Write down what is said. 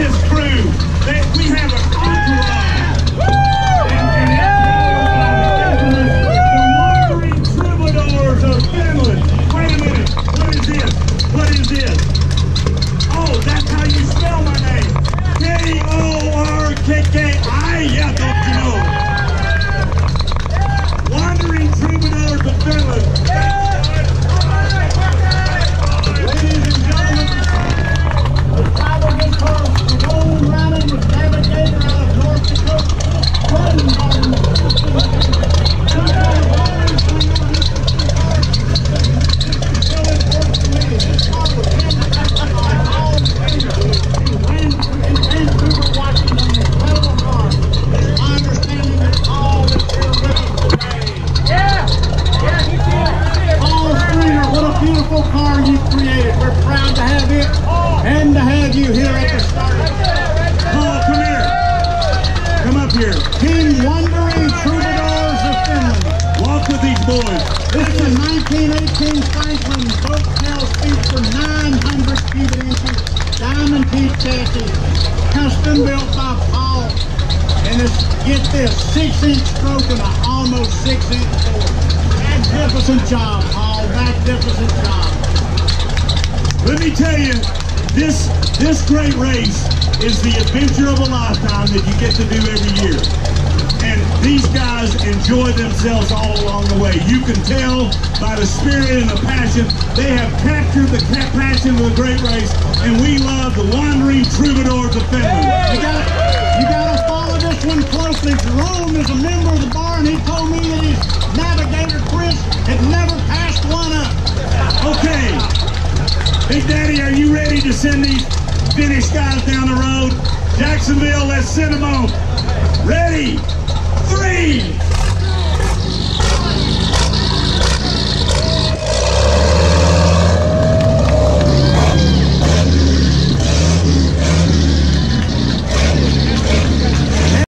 this crew. They, we have an entourage. The wandering of Finland. Wait a minute. What is this? What is this? Oh, that's how you spell my name. K-O-R-K-K-I. Yeah, don't you know? We're proud to have it and to have you here at the start. Paul, come here. Come up here. King Wandering Troubadours of Finland. Walk with these boys. This is a 1918 Franklin boat tail speed for 900 cubic inches. Diamond T chassis. Custom built by Paul. And it's, get this, six inch stroke and a almost six inch bore. Magnificent job, Paul. Magnificent job. Let me tell you, this this great race is the adventure of a lifetime that you get to do every year. And these guys enjoy themselves all along the way. You can tell by the spirit and the passion. They have captured the ca- passion of the great race, and we love the wandering troubadours of Finland. You gotta, you got to follow this one closely. Jerome is a member Big Daddy, are you ready to send these Finnish guys down the road? Jacksonville, let's send them on. Ready?